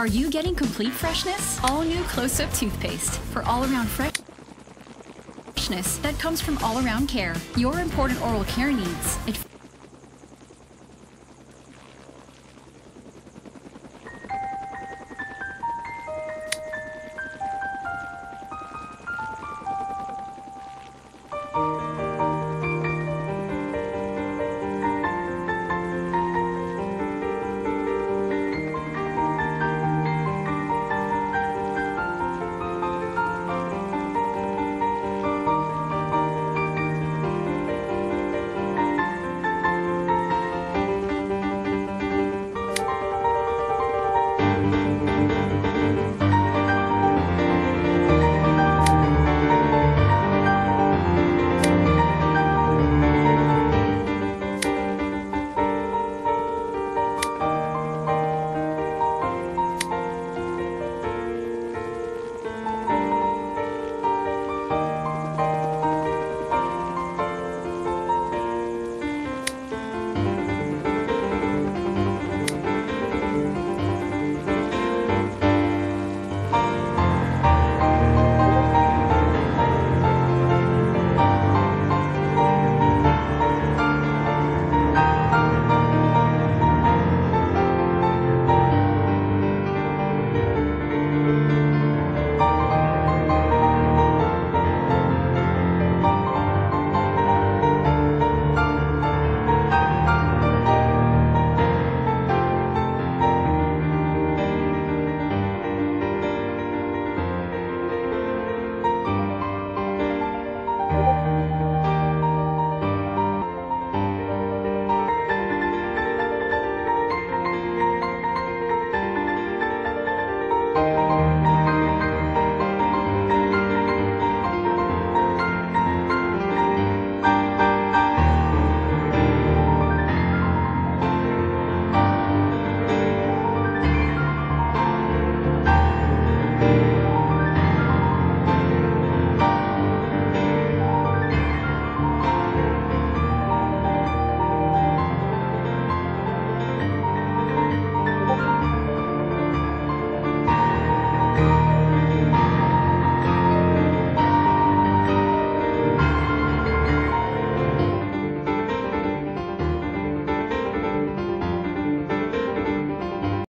Are you getting complete freshness? All new Close Up toothpaste for all around freshness that comes from all around care. Your important oral care needs.